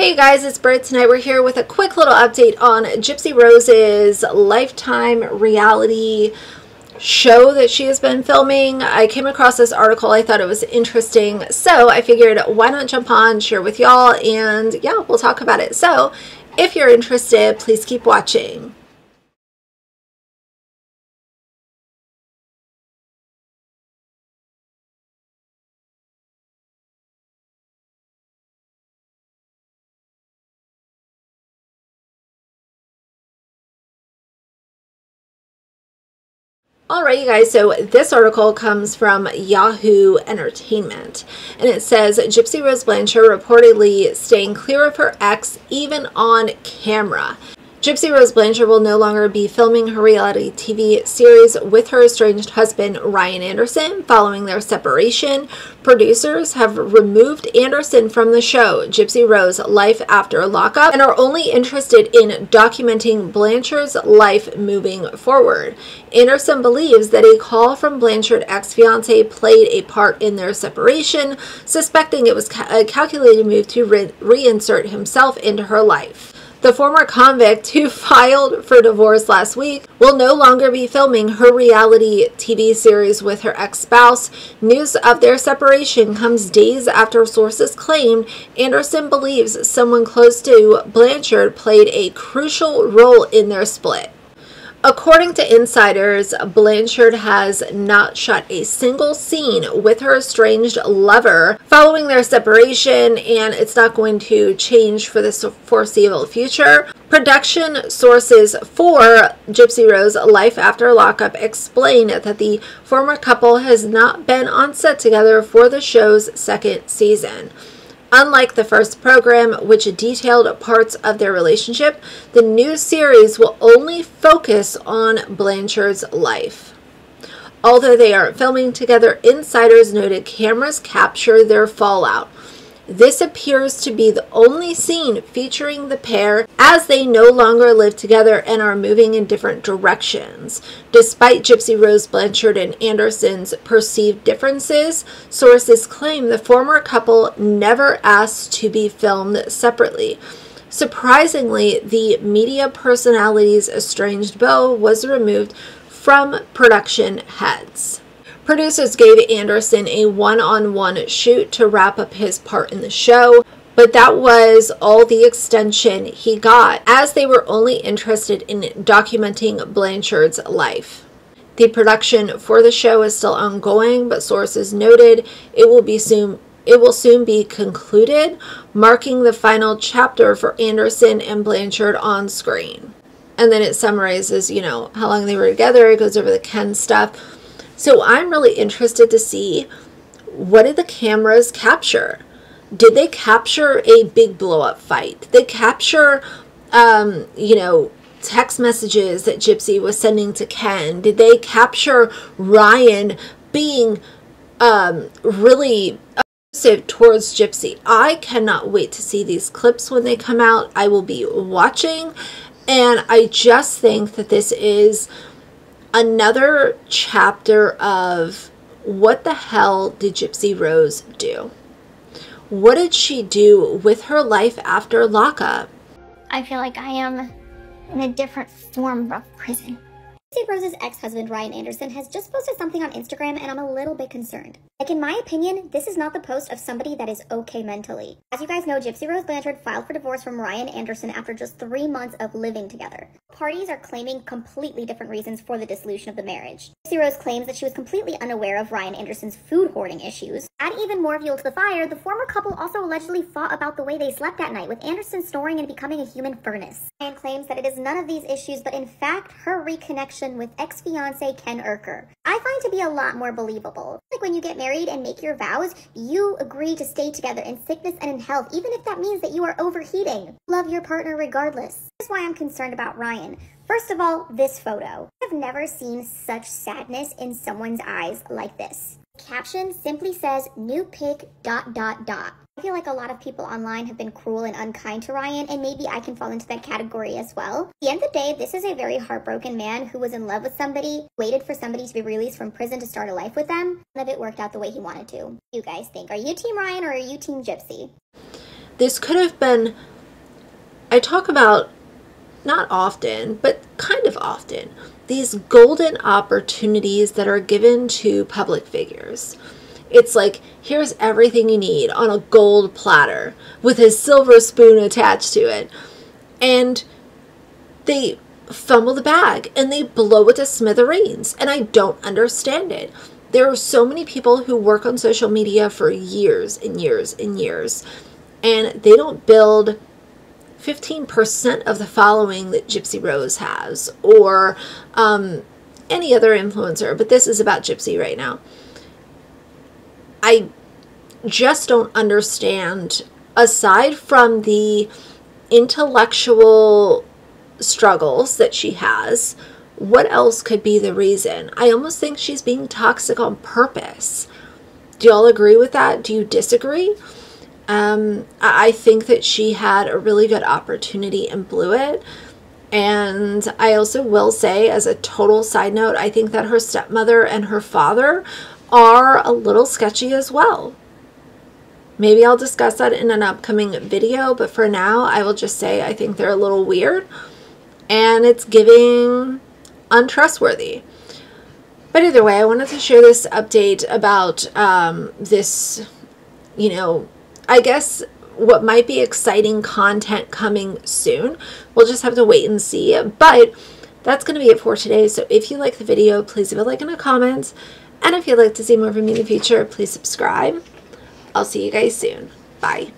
Hey guys, it's Britt. Tonight we're here with a quick little update on Gypsy Rose's Lifetime reality show that she has been filming. I came across this article. I thought it was interesting. So I figured why not jump on, share with y'all, and yeah, we'll talk about it. So if you're interested, please keep watching. Alright, you guys, so this article comes from Yahoo Entertainment, and it says Gypsy Rose Blanchard reportedly staying clear of her ex even on camera. Gypsy Rose Blanchard will no longer be filming her reality TV series with her estranged husband Ryan Anderson following their separation. Producers have removed Anderson from the show, Gypsy Rose Life After Lockup, and are only interested in documenting Blanchard's life moving forward. Anderson believes that a call from Blanchard's ex fiance played a part in their separation, suspecting it was a calculated move to re- reinsert himself into her life. The former convict who filed for divorce last week will no longer be filming her reality TV series with her ex spouse. News of their separation comes days after sources claimed Anderson believes someone close to Blanchard played a crucial role in their split. According to insiders, Blanchard has not shot a single scene with her estranged lover following their separation, and it's not going to change for the foreseeable future. Production sources for Gypsy Rose Life After Lockup explain that the former couple has not been on set together for the show's second season. Unlike the first program, which detailed parts of their relationship, the new series will only focus on Blanchard's life. Although they aren't filming together, insiders noted cameras capture their fallout. This appears to be the only scene featuring the pair as they no longer live together and are moving in different directions. Despite Gypsy Rose Blanchard and Anderson's perceived differences, sources claim the former couple never asked to be filmed separately. Surprisingly, the media personality's estranged beau was removed from production heads. Producers gave Anderson a one on one shoot to wrap up his part in the show, but that was all the extension he got, as they were only interested in documenting Blanchard's life. The production for the show is still ongoing, but sources noted it will be soon it will soon be concluded, marking the final chapter for Anderson and Blanchard on screen. And then it summarizes, you know, how long they were together, it goes over the Ken stuff. So I'm really interested to see what did the cameras capture? Did they capture a big blow up fight? Did they capture, um, you know, text messages that Gypsy was sending to Ken? Did they capture Ryan being um, really abusive towards Gypsy? I cannot wait to see these clips when they come out. I will be watching, and I just think that this is another chapter of what the hell did Gypsy Rose do? What did she do with her life after lockup? I feel like I am in a different form of prison. Gypsy Rose's ex-husband Ryan Anderson has just posted something on Instagram and I'm a little bit concerned. Like in my opinion, this is not the post of somebody that is okay mentally. As you guys know, Gypsy Rose Blanchard filed for divorce from Ryan Anderson after just three months of living together. Parties are claiming completely different reasons for the dissolution of the marriage. Gypsy Rose claims that she was completely unaware of Ryan Anderson's food hoarding issues. Add even more fuel to the fire, the former couple also allegedly fought about the way they slept that night, with Anderson snoring and becoming a human furnace. Ryan claims that it is none of these issues, but in fact, her reconnection with ex-fiance Ken Urker. I find to be a lot more believable. Like when you get married, married and make your vows, you agree to stay together in sickness and in health, even if that means that you are overheating. Love your partner regardless. Why I'm concerned about Ryan. First of all, this photo. I've never seen such sadness in someone's eyes like this. Caption simply says, new pic dot dot dot. I feel like a lot of people online have been cruel and unkind to Ryan, and maybe I can fall into that category as well. At the end of the day, this is a very heartbroken man who was in love with somebody, waited for somebody to be released from prison to start a life with them. None of it worked out the way he wanted to. You guys think, are you Team Ryan or are you Team Gypsy? This could have been I talk about not often, but kind of often, these golden opportunities that are given to public figures. It's like, here's everything you need on a gold platter with a silver spoon attached to it. And they fumble the bag and they blow it to smithereens. And I don't understand it. There are so many people who work on social media for years and years and years, and they don't build 15% of the following that Gypsy Rose has, or um, any other influencer, but this is about Gypsy right now. I just don't understand, aside from the intellectual struggles that she has, what else could be the reason? I almost think she's being toxic on purpose. Do y'all agree with that? Do you disagree? Um, I think that she had a really good opportunity and blew it. And I also will say, as a total side note, I think that her stepmother and her father are a little sketchy as well. Maybe I'll discuss that in an upcoming video, but for now, I will just say I think they're a little weird and it's giving untrustworthy. But either way, I wanted to share this update about um, this, you know, I guess what might be exciting content coming soon. We'll just have to wait and see. But that's going to be it for today. So if you like the video, please leave a like and a comment. And if you'd like to see more from me in the future, please subscribe. I'll see you guys soon. Bye.